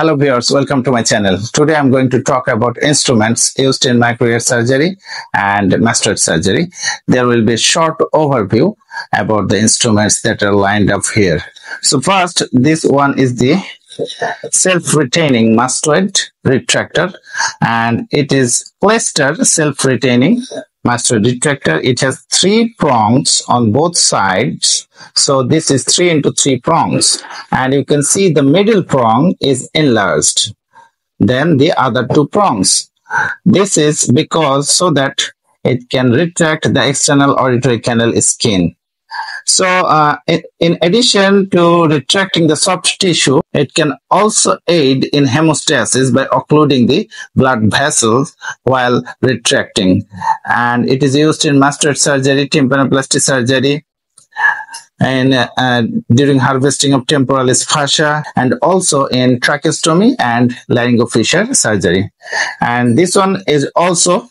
Hello viewers, welcome to my channel. Today I'm going to talk about instruments used in microear surgery and mastoid surgery. There will be a short overview about the instruments that are lined up here. So first, this one is the self-retaining mastoid retractor and it is Plester self-retaining mastoid retractor. It has three prongs on both sides. So this is three into three prongs and you can see the middle prong is enlarged than the other two prongs. This is because so that it can retract the external auditory canal skin. So uh, in, in addition to retracting the soft tissue, it can also aid in hemostasis by occluding the blood vessels while retracting. And it is used in mastoid surgery, tympanoplasty surgery, and uh, during harvesting of temporalis fascia and also in tracheostomy and laryngofissure surgery. And this one is also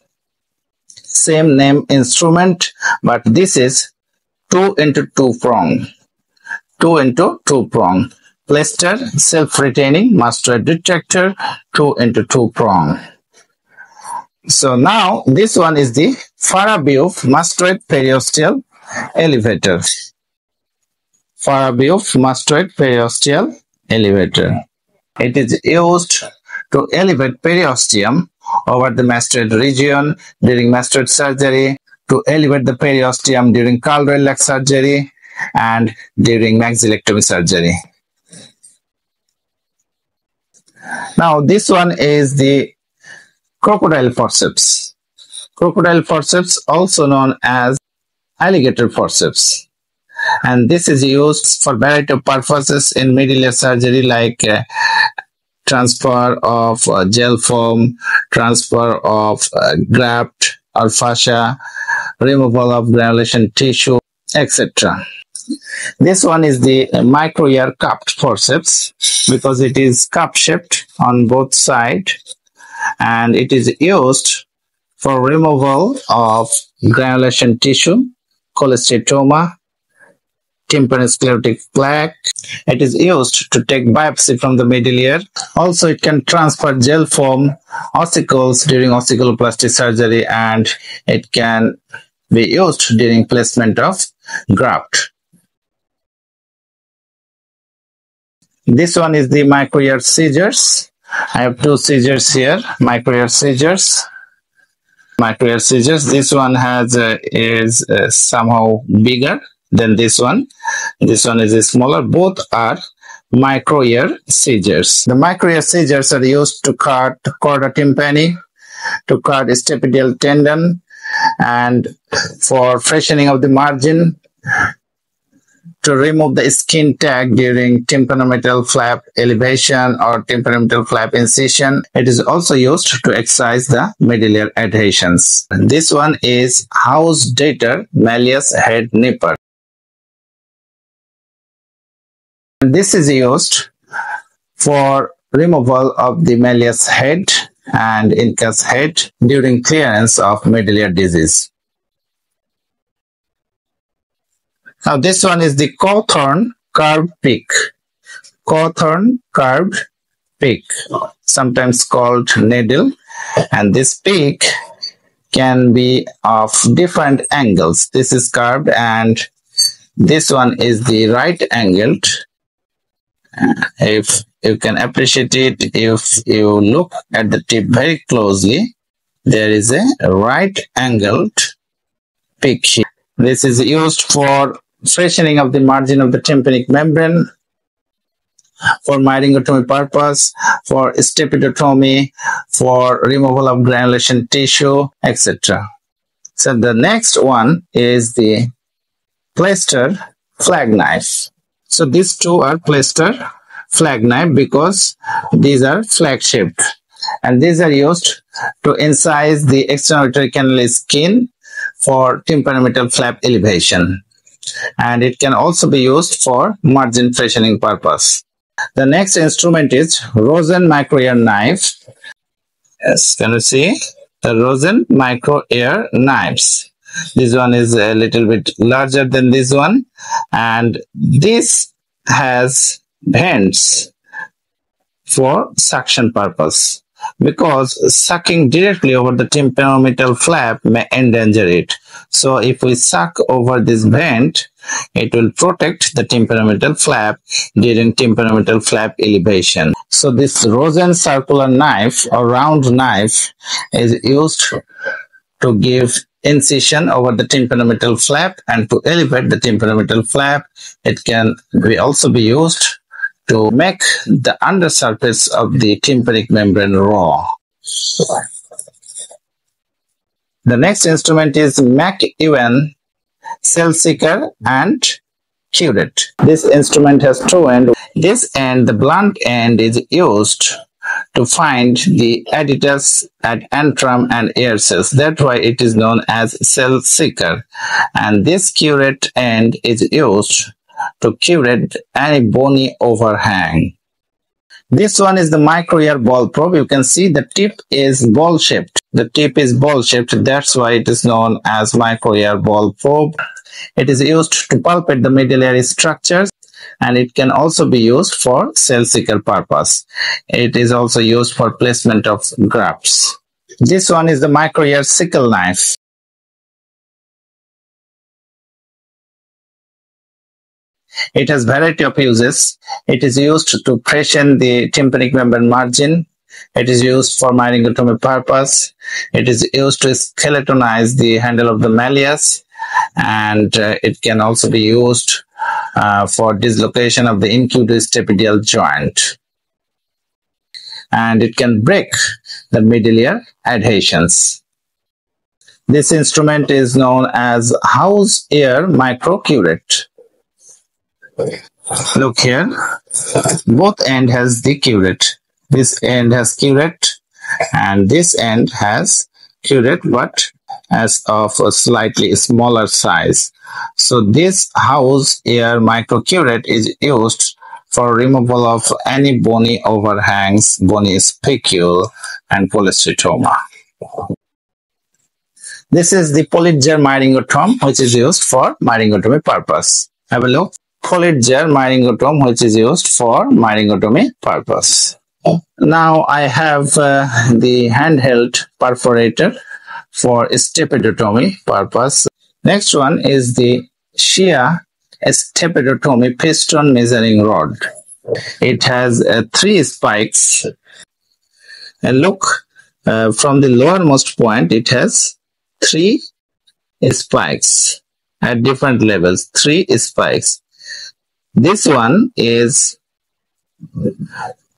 same name instrument, but this is 2 into 2 prong. 2 into 2 prong. Plester self-retaining mastoid retractor 2 into 2 prong. So now this one is the Farabeuf mastoid periosteal elevator. Farabeuf mastoid periosteal elevator. It is used to elevate periosteum over the mastoid region during mastoid surgery to elevate the periosteum during Caldwell surgery and during maxillectomy surgery. Now this one is the crocodile forceps. Crocodile forceps also known as alligator forceps. And this is used for variety of purposes in middle ear surgery like uh, transfer of uh, gel foam, transfer of uh, graft fascia, removal of granulation tissue, etc. This one is the micro ear cupped forceps because it is cup shaped on both sides and it is used for removal of granulation tissue, cholesteatoma, tympanosclerotic plaque. It is used to take biopsy from the middle ear. Also, it can transfer gel foam ossicles during ossiculoplasty surgery and it can be used during placement of graft. This one is the micro ear scissors. I have two scissors here, micro ear scissors. Micro ear scissors. This one has uh, is uh, somehow bigger than this one. This one is smaller. Both are micro ear scissors. The micro ear scissors are used to cut chorda tympani, to cut stapedial tendon, and for freshening of the margin to remove the skin tag during tympanomeatal flap elevation or tympanomeatal flap incision. It is also used to excise the middle ear adhesions. This one is House-Dieter malleus head nipper. And this is used for removal of the malleus head and incus head during clearance of middle ear disease. Now this one is the Cawthorne curved pick. Cawthorne curved pick, sometimes called needle. And this pick can be of different angles. This is curved and this one is the right angled. If you can appreciate it if you look at the tip very closely, there is a right angled pick here. This is used for freshening of the margin of the tympanic membrane for myringotomy purpose, for stapedotomy, for removal of granulation tissue, etc. So the next one is the Plester flag knife. So these two are Plester flag knife because these are flag shaped and these are used to incise the external canal skin for tympanomeatal flap elevation and it can also be used for margin freshening purpose. The next instrument is Rosen micro ear knife. Yes, can you see? The Rosen micro ear knives. This one is a little bit larger than this one and this has vents for suction purpose because sucking directly over the tympanomeatal flap may endanger it. So if we suck over this vent, it will protect the tympanomeatal flap during tympanomeatal flap elevation. So this Rosen circular knife or round knife is used to give incision over the tympanomeatal flap and to elevate the tympanomeatal flap. It can be also be used to make the undersurface of the tympanic membrane raw. The next instrument is Macewen cell seeker and curette. This instrument has two ends. This end, the blunt end, is used to find the aditus ad antrum and air cells. That's why it is known as cell seeker. And this curette end is used to curette any bony overhang. This one is the micro ear ball probe. You can see the tip is ball shaped. The tip is ball shaped. That's why it is known as micro ear ball probe. It is used to palpate the middle ear structures and it can also be used for cell purpose. It is also used for placement of grafts. This one is the micro ear sickle knife. It has variety of uses. It is used to freshen the tympanic membrane margin. It is used for myringotomy purpose. It is used to skeletonize the handle of the malleus and uh, it can also be used uh, for dislocation of the incudostapedial joint. And it can break the middle ear adhesions. This instrument is known as house ear microcurette. Look here, both end has the curette. This end has curette and this end has curette but as of a slightly smaller size. So this house ear microcurette is used for removal of any bony overhangs, bony spicule, and polycystoma. This is the Politzer myringotome, which is used for myringotomy purpose. Have a look. Which is used for myringotomy purpose. Now I have uh, the handheld perforator for stapedotomy purpose. Next one is the Shea stapedotomy piston measuring rod. It has uh, three spikes. And look, uh, from the lowermost point, it has three spikes at different levels, three spikes. This one is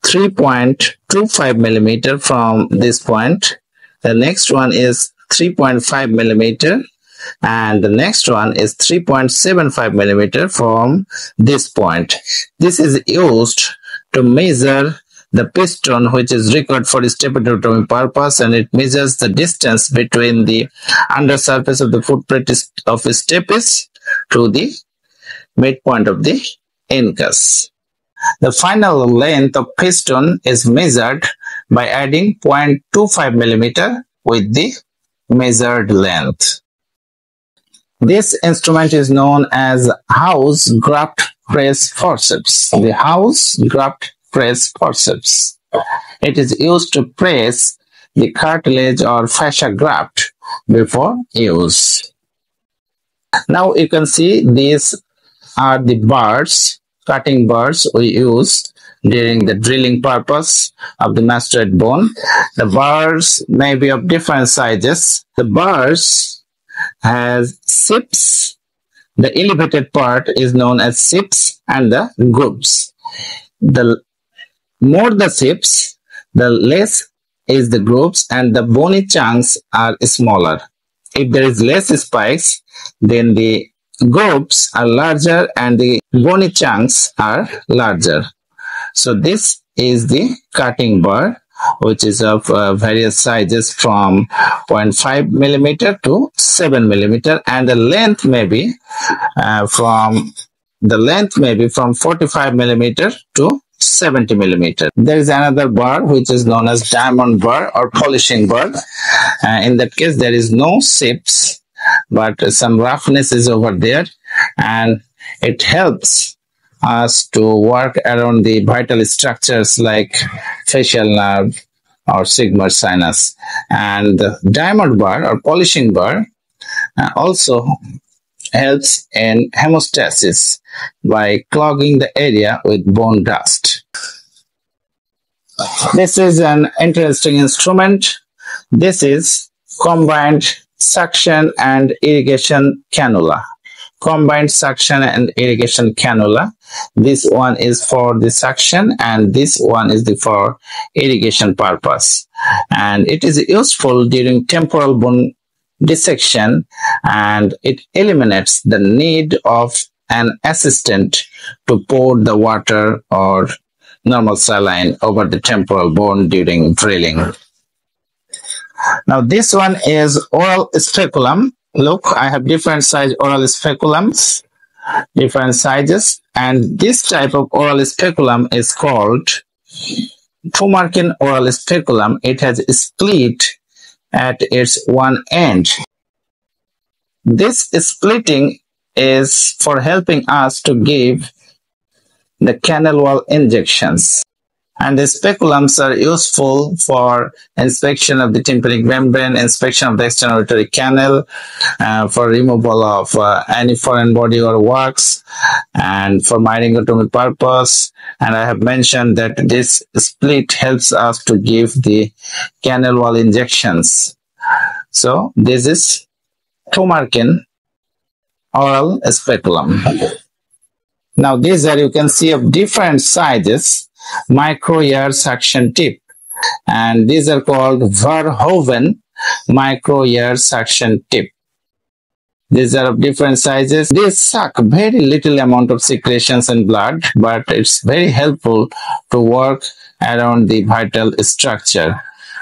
3.25 millimeter from this point. The next one is 3.5 millimeter and the next one is 3.75 millimeter from this point. This is used to measure the piston which is required for stapedotomy purpose and it measures the distance between the undersurface of the footplate of stapes to the midpoint of the incus. The final length of piston is measured by adding 0.25 millimeter with the measured length. This instrument is known as house graft press forceps. The house graft press forceps. It is used to press the cartilage or fascia graft before use. Now you can see these are the bars, cutting bars we use during the drilling purpose of the mastoid bone. The bars may be of different sizes. The bars has sips. The elevated part is known as sips and the grooves. The more the sips, the less is the grooves and the bony chunks are smaller. If there is less spikes, then the grooves are larger and the bony chunks are larger. So this is the cutting bar which is of uh, various sizes from 0.5 millimeter to 7 millimeter and the length may be uh, from the length may be from 45 millimeter to 70 millimeter. There is another bar which is known as diamond bar or polishing bar. Uh, in that case, there is no sips, but some roughness is over there and it helps us to work around the vital structures like facial nerve or sigmoid sinus. And the diamond bar or polishing bar uh, also helps in hemostasis by clogging the area with bone dust. This is an interesting instrument. This is combined suction and irrigation cannula. Combined suction and irrigation cannula. This one is for the suction and this one is the for irrigation purpose. And it is useful during temporal bone dissection and it eliminates the need of an assistant to pour the water or normal saline over the temporal bone during drilling. Now this one is aural speculum. Look, I have different size aural speculums, different sizes, and this type of aural speculum is called Tumarkin aural speculum. It has split at its one end. This splitting is for helping us to give the canal wall injections. And the speculums are useful for inspection of the tympanic membrane, inspection of the external auditory canal, uh, for removal of uh, any foreign body or wax, and for myringotomy purpose. And I have mentioned that this split helps us to give the canal wall injections. So this is Tumarkin aural speculum. Now these are you can see of different sizes micro ear suction tip and these are called Verhoeven micro ear suction tip. These are of different sizes. They suck very little amount of secretions and blood, but it's very helpful to work around the vital structure.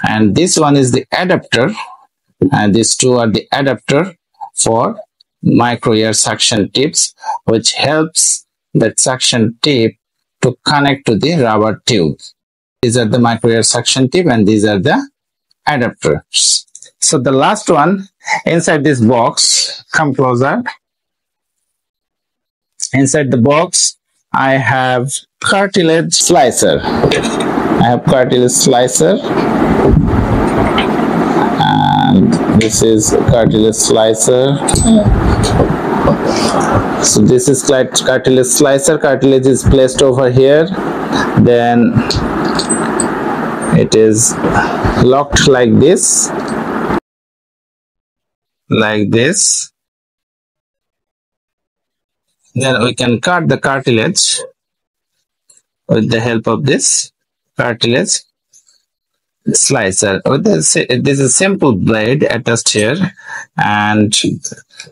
And this one is the adapter, and these two are the adapter for micro ear suction tips, which helps that suction tip to connect to the rubber tube. These are the micro ear suction tip and these are the adapters. So the last one inside this box, come closer. Inside the box, I have cartilage slicer. I have cartilage slicer and this is cartilage slicer so this is cartilage slicer. Cartilage is placed over here. Then it is locked like this. Like this. Then we can cut the cartilage with the help of this cartilage slicer with uh, oh, this, this is simple blade attached here. And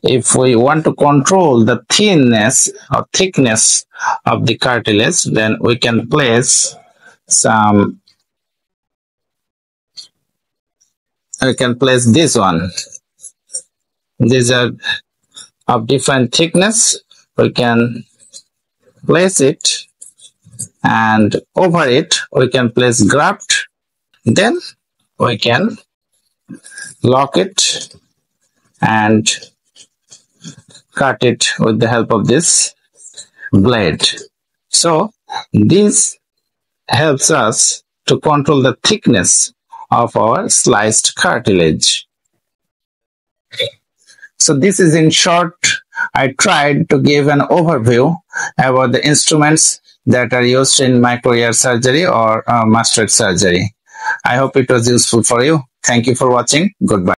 if we want to control the thinness or thickness of the cartilage then we can place some we can place this one. These are of different thickness. We can place it and over it we can place graft then we can lock it and cut it with the help of this blade. So this helps us to control the thickness of our sliced cartilage. So this is in short, I tried to give an overview about the instruments that are used in micro surgery or uh, surgery. I hope it was useful for you. Thank you for watching. Goodbye.